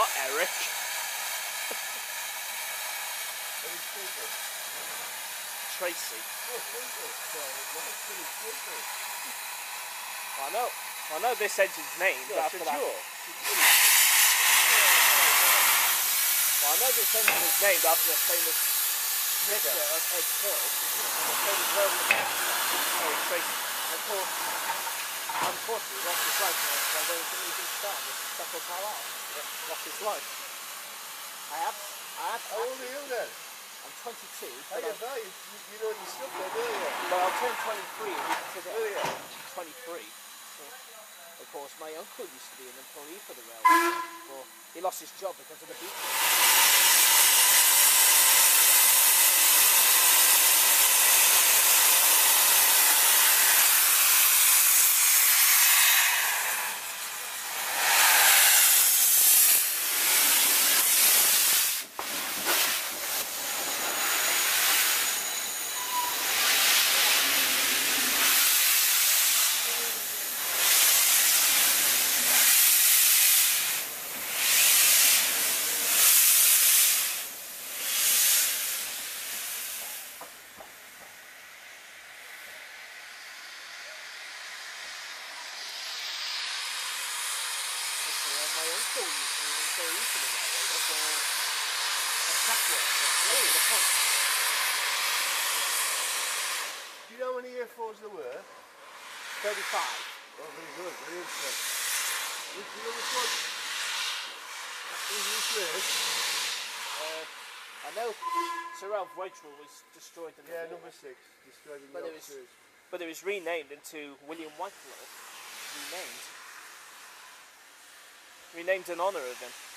Lot, Eric. Treacy. Simple. So, that's pretty simple. I know. I know this engine's name, Yeah, but it's after a that, jaw. well, I know this engine is named after the famous victor of Edge Hill, the famous Treacy. Of course, unfortunately, lost his life when when they were coming to stand. This stuck on Carlisle. Lost his life. I have, I have, How old are you then? I'm 22, How but you you, you, you know your stuff then, don't you? but I'll turn 23 a week today. Do you? 23. So, of course, my uncle used to be an employee for the railway. Well, he lost his job because of the beach. So, my uncle used to be an employee for the railway as a, a track worker. Really? The pump. Do you know how many A4s there were? 35. Oh, very good, very interesting. Which, you know which one? Which, which is? Uh, I know Sir Ralph Whitewell was destroyed in the Yeah, number six. Destroyed in But the it was- but it was renamed into William Whitelaw. Renamed. Renamed in honour of him.